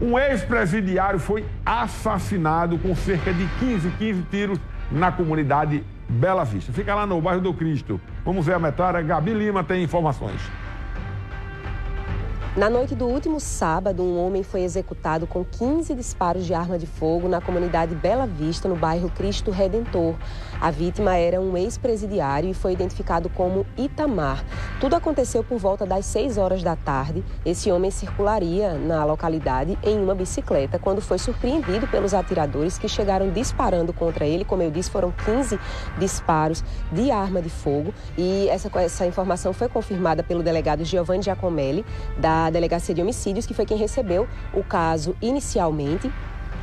Um ex-presidiário foi assassinado com cerca de 15, 15 tiros na comunidade Bela Vista. Fica lá no bairro do Cristo. Vamos ver a metralha. Gabi Lima tem informações. Na noite do último sábado, um homem foi executado com 15 disparos de arma de fogo na comunidade Bela Vista, no bairro Cristo Redentor. A vítima era um ex-presidiário e foi identificado como Itamar. Tudo aconteceu por volta das 6 horas da tarde. Esse homem circularia na localidade em uma bicicleta quando foi surpreendido pelos atiradores que chegaram disparando contra ele. Como eu disse, foram 15 disparos de arma de fogo e essa, essa informação foi confirmada pelo delegado Giovanni Giacomelli da Delegacia de Homicídios, que foi quem recebeu o caso inicialmente.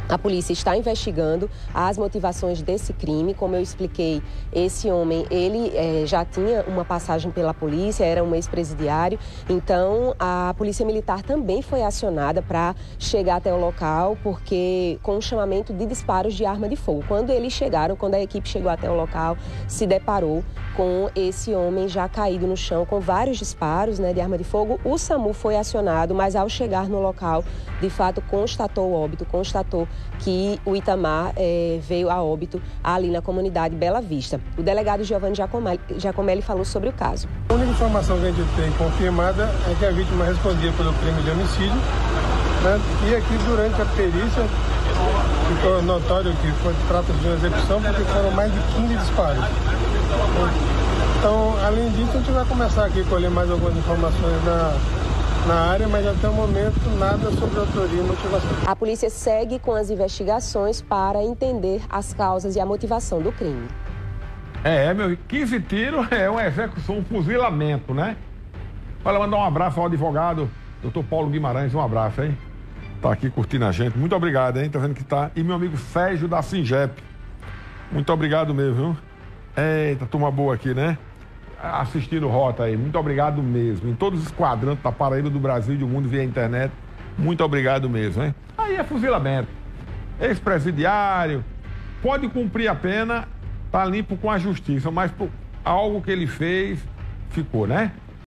A polícia está investigando as motivações desse crime. Como eu expliquei, esse homem ele é, já tinha uma passagem pela polícia, era um ex-presidiário. Então a polícia militar também foi acionada para chegar até o local, porque com um chamamento de disparos de arma de fogo. Quando eles chegaram, quando a equipe chegou até o local, se deparou com esse homem já caído no chão com vários disparos né, de arma de fogo. O SAMU foi acionado, mas ao chegar no local, de fato constatou o óbito, constatou que o Itamar é, veio a óbito ali na comunidade Bela Vista. O delegado Giovanni Giacomelli, Giacomelli falou sobre o caso. A única informação que a gente tem confirmada é que a vítima respondia pelo crime de homicídio né? e aqui durante a perícia ficou notório que foi trata de uma execução porque foram mais de 15 disparos. Então, além disso, a gente vai começar aqui a colher mais algumas informações na na área, mas até o momento nada sobre autoria e motivação. A polícia segue com as investigações para entender as causas e a motivação do crime. É, meu, 15 tiros é uma execução, um fuzilamento, né? Olha, mandar um abraço ao advogado, doutor Paulo Guimarães, um abraço, hein? Tá aqui curtindo a gente. Muito obrigado, hein? Tá vendo que tá. E meu amigo Sérgio da Singep. Muito obrigado mesmo, viu? Eita, turma boa aqui, né? Assistindo Rota aí. Muito obrigado mesmo. Em todos os quadrantes da Paraíba, do Brasil e do mundo via internet. Muito obrigado mesmo, hein? Aí é fuzilamento. Ex-presidiário, pode cumprir a pena, tá limpo com a justiça, mas por algo que ele fez, ficou, né?